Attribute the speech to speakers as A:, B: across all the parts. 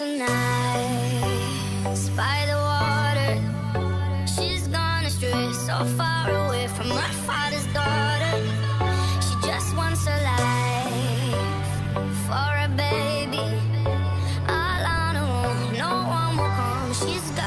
A: some by the water. She's gone astray, so far away from my father's daughter. She just wants her life for a
B: baby.
A: All on her own, no
C: one will come. She's gone.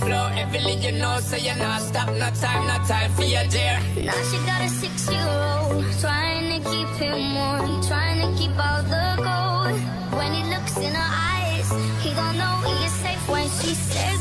D: Workflow. Every you know, so you're not stop, no time, no time for your dear.
C: Now she got a six-year-old Trying to keep him warm Trying to keep all the gold When he looks in her eyes He gon' know he is safe when she says